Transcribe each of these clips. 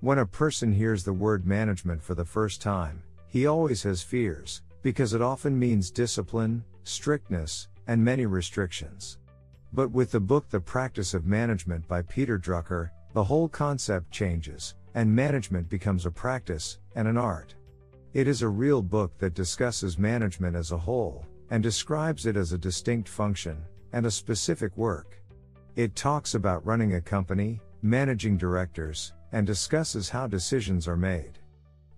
When a person hears the word management for the first time, he always has fears, because it often means discipline, strictness, and many restrictions. But with the book The Practice of Management by Peter Drucker, the whole concept changes, and management becomes a practice and an art. It is a real book that discusses management as a whole, and describes it as a distinct function, and a specific work. It talks about running a company, managing directors, and discusses how decisions are made.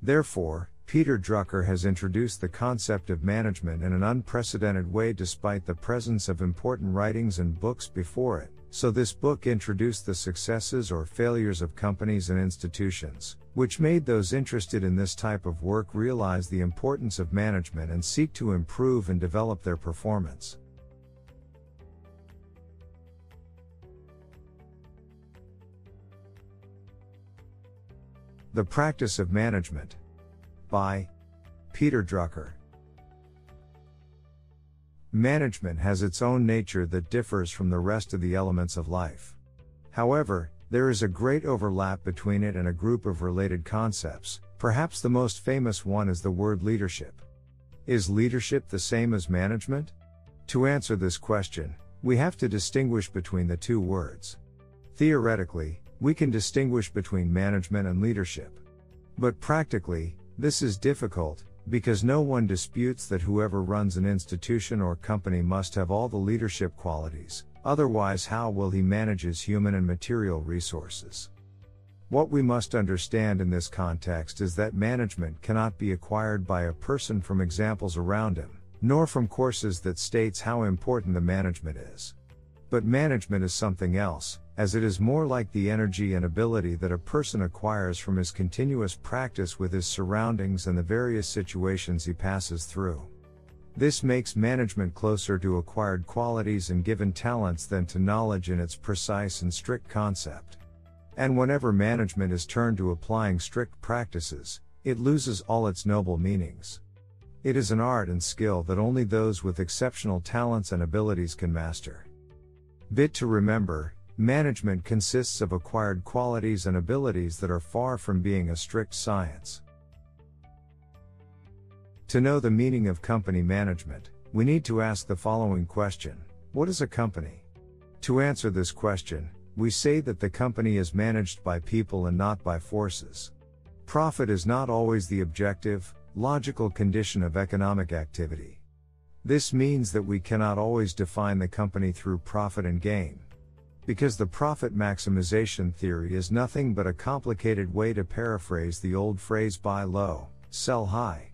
Therefore, Peter Drucker has introduced the concept of management in an unprecedented way despite the presence of important writings and books before it. So, this book introduced the successes or failures of companies and institutions, which made those interested in this type of work realize the importance of management and seek to improve and develop their performance. The Practice of Management by Peter Drucker. Management has its own nature that differs from the rest of the elements of life. However, there is a great overlap between it and a group of related concepts, perhaps the most famous one is the word leadership. Is leadership the same as management? To answer this question, we have to distinguish between the two words. Theoretically, we can distinguish between management and leadership. But practically, this is difficult, because no one disputes that whoever runs an institution or company must have all the leadership qualities, otherwise, how will he manage his human and material resources? What we must understand in this context is that management cannot be acquired by a person from examples around him, nor from courses that states how important the management is. But management is something else, as it is more like the energy and ability that a person acquires from his continuous practice with his surroundings and the various situations he passes through. This makes management closer to acquired qualities and given talents than to knowledge in its precise and strict concept. And whenever management is turned to applying strict practices, it loses all its noble meanings. It is an art and skill that only those with exceptional talents and abilities can master. Bit to remember Management consists of acquired qualities and abilities that are far from being a strict science. To know the meaning of company management, we need to ask the following question What is a company? To answer this question, we say that the company is managed by people and not by forces. Profit is not always the objective, logical condition of economic activity. This means that we cannot always define the company through profit and gain. Because the profit maximization theory is nothing but a complicated way to paraphrase the old phrase buy low, sell high.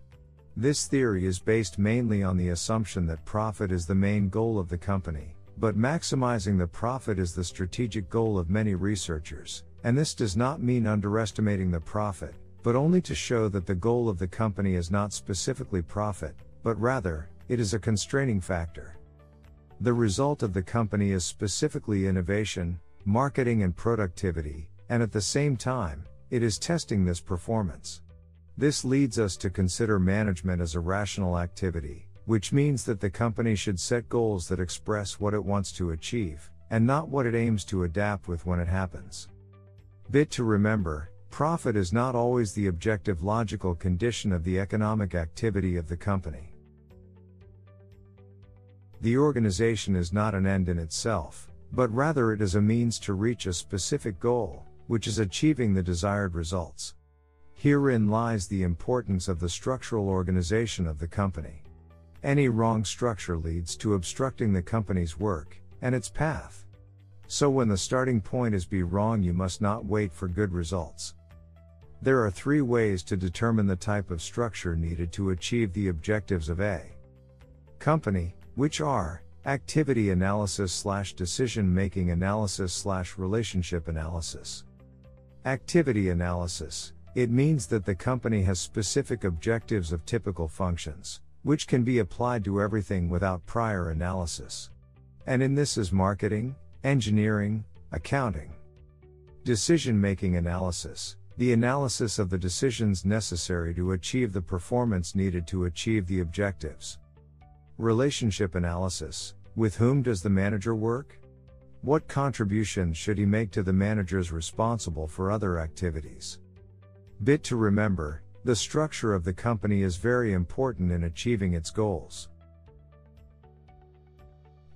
This theory is based mainly on the assumption that profit is the main goal of the company, but maximizing the profit is the strategic goal of many researchers, and this does not mean underestimating the profit, but only to show that the goal of the company is not specifically profit, but rather, it is a constraining factor. The result of the company is specifically innovation, marketing, and productivity, and at the same time, it is testing this performance. This leads us to consider management as a rational activity, which means that the company should set goals that express what it wants to achieve, and not what it aims to adapt with when it happens. Bit to remember profit is not always the objective logical condition of the economic activity of the company. The organization is not an end in itself, but rather it is a means to reach a specific goal, which is achieving the desired results. Herein lies the importance of the structural organization of the company. Any wrong structure leads to obstructing the company's work and its path. So when the starting point is be wrong, you must not wait for good results. There are three ways to determine the type of structure needed to achieve the objectives of a company, which are activity analysis slash decision making analysis slash relationship analysis. Activity analysis. It means that the company has specific objectives of typical functions, which can be applied to everything without prior analysis. And in this is marketing, engineering, accounting. Decision making analysis. The analysis of the decisions necessary to achieve the performance needed to achieve the objectives. Relationship analysis. With whom does the manager work? What contributions should he make to the managers responsible for other activities? Bit to remember the structure of the company is very important in achieving its goals.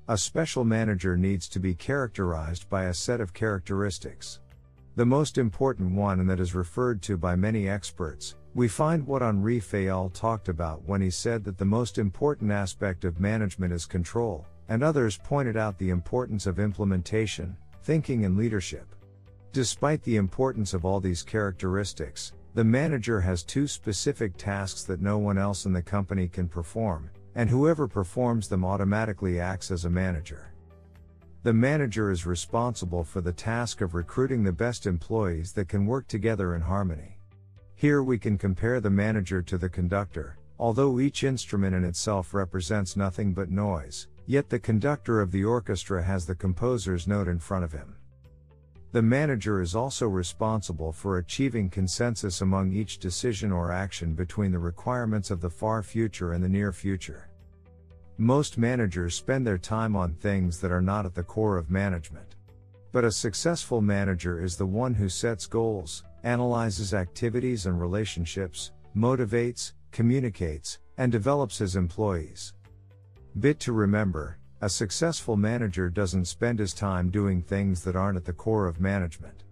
A special manager needs to be characterized by a set of characteristics. The most important one, and that is referred to by many experts, we find what Henri Fayol talked about when he said that the most important aspect of management is control, and others pointed out the importance of implementation, thinking, and leadership. Despite the importance of all these characteristics, the manager has two specific tasks that no one else in the company can perform, and whoever performs them automatically acts as a manager. The manager is responsible for the task of recruiting the best employees that can work together in harmony. Here we can compare the manager to the conductor, although each instrument in itself represents nothing but noise, yet the conductor of the orchestra has the composer's note in front of him. The manager is also responsible for achieving consensus among each decision or action between the requirements of the far future and the near future. Most managers spend their time on things that are not at the core of management. But a successful manager is the one who sets goals, analyzes activities and relationships, motivates, communicates, and develops his employees. Bit to remember a successful manager doesn't spend his time doing things that aren't at the core of management.